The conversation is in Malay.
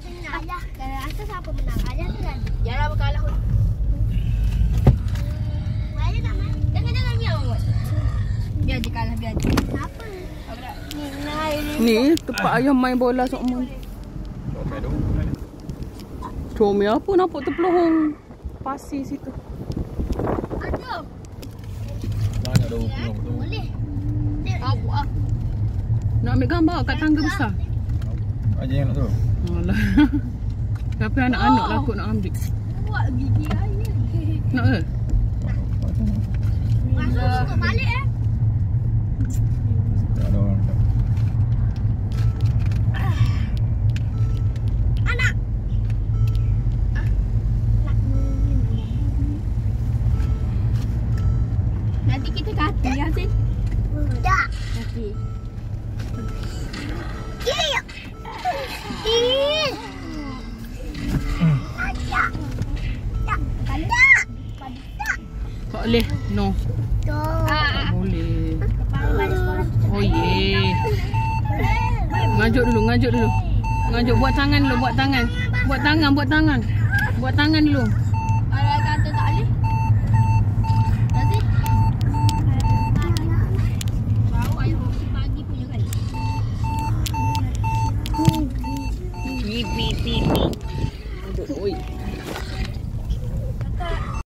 sini ayah. Kalau rasa siapa menang? Ayah ke Rani? Janganlah berkalah. Ayah nak main. Jangan jangan miau. Biar je kalah biar je. Siapa? Ni tempat ayah main bola sokmon. Comel apa nampak terpelohong pasir situ. Banyak dah pulang tu. Boleh. Tahu ah. Nak ambil gambar kat tangga besar. Aja yang nak tu. Alah. Tapi anak-anak lah kot nak ambil. Buat gigi ayah. Nak ke? Masuk suka balik eh. Tak ada orang. tak. Anak. Nanti kita kata ya. Tak. Nanti. boleh. No. Tak boleh. Oh ye. Ngajuk dulu, ngajuk dulu. Ngajuk buat tangan dulu, buat tangan. Buat tangan, buat tangan. Buat tangan dulu.